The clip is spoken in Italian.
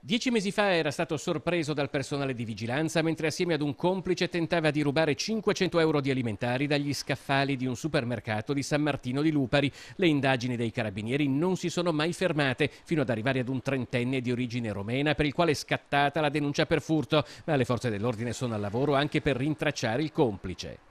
Dieci mesi fa era stato sorpreso dal personale di vigilanza mentre assieme ad un complice tentava di rubare 500 euro di alimentari dagli scaffali di un supermercato di San Martino di Lupari. Le indagini dei carabinieri non si sono mai fermate fino ad arrivare ad un trentenne di origine romena per il quale è scattata la denuncia per furto, ma le forze dell'ordine sono al lavoro anche per rintracciare il complice.